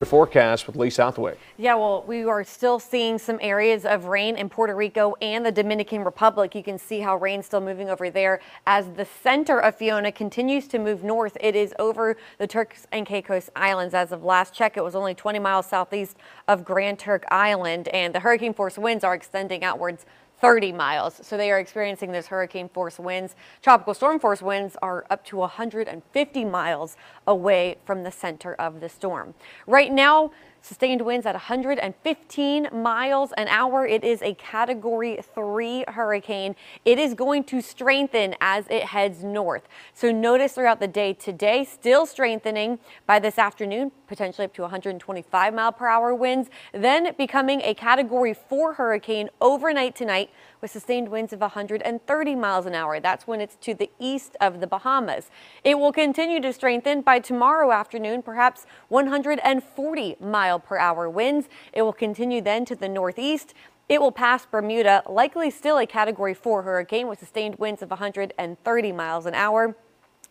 The forecast with Lee Southwick. Yeah, well, we are still seeing some areas of rain in Puerto Rico and the Dominican Republic. You can see how rain's still moving over there as the center of Fiona continues to move north. It is over the Turks and Caicos Islands. As of last check, it was only 20 miles southeast of Grand Turk Island, and the hurricane force winds are extending outwards 30 miles. So they are experiencing those hurricane force winds. Tropical storm force winds are up to 150 miles away from the center of the storm. Right now, Sustained winds at 115 miles an hour. It is a category three hurricane. It is going to strengthen as it heads north. So notice throughout the day today, still strengthening by this afternoon, potentially up to 125 mile per hour winds, then becoming a category four hurricane overnight tonight with sustained winds of 130 miles an hour. That's when it's to the east of the Bahamas. It will continue to strengthen by tomorrow afternoon, perhaps 140 mile per hour winds. It will continue then to the northeast. It will pass Bermuda, likely still a Category 4 hurricane with sustained winds of 130 miles an hour.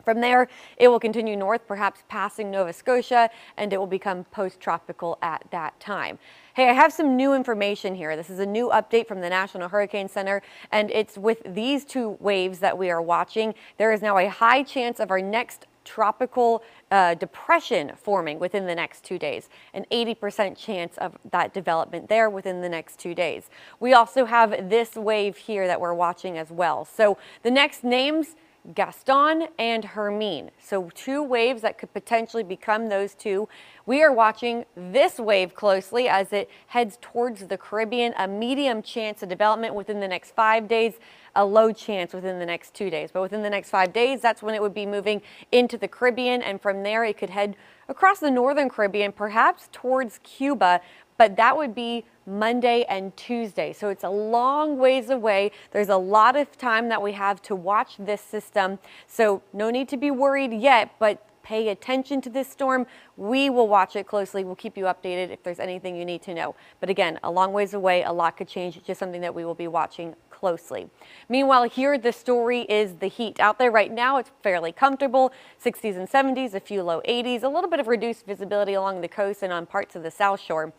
From there, it will continue north, perhaps passing Nova Scotia, and it will become post-tropical at that time. Hey, I have some new information here. This is a new update from the National Hurricane Center, and it's with these two waves that we are watching. There is now a high chance of our next tropical uh, depression forming within the next two days, an 80% chance of that development there within the next two days. We also have this wave here that we're watching as well. So the next names Gaston and Hermine. So two waves that could potentially become those two. We are watching this wave closely as it heads towards the Caribbean, a medium chance of development within the next five days, a low chance within the next two days. But within the next five days, that's when it would be moving into the Caribbean. And from there, it could head across the northern Caribbean, perhaps towards Cuba, but that would be Monday and Tuesday. So it's a long ways away. There's a lot of time that we have to watch this system. So no need to be worried yet, but pay attention to this storm. We will watch it closely. We'll keep you updated if there's anything you need to know. But again, a long ways away, a lot could change. Just something that we will be watching closely. Meanwhile, here the story is the heat. Out there right now, it's fairly comfortable, 60s and 70s, a few low 80s, a little bit of reduced visibility along the coast and on parts of the South Shore.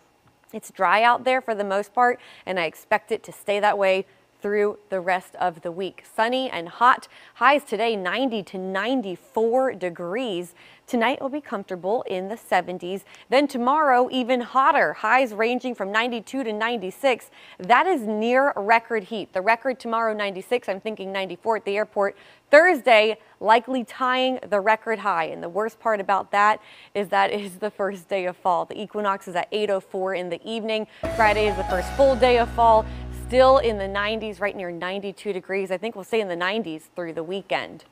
It's dry out there for the most part, and I expect it to stay that way through the rest of the week. Sunny and hot. Highs today 90 to 94 degrees. Tonight will be comfortable in the 70s. Then tomorrow, even hotter. Highs ranging from 92 to 96. That is near record heat. The record tomorrow, 96. I'm thinking 94 at the airport. Thursday, likely tying the record high. And the worst part about that is that is the first day of fall. The equinox is at 8.04 in the evening. Friday is the first full day of fall still in the 90s, right near 92 degrees. I think we'll stay in the 90s through the weekend.